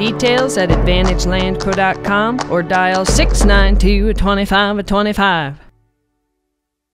details at AdvantageLandCo.com or dial 692 25 25.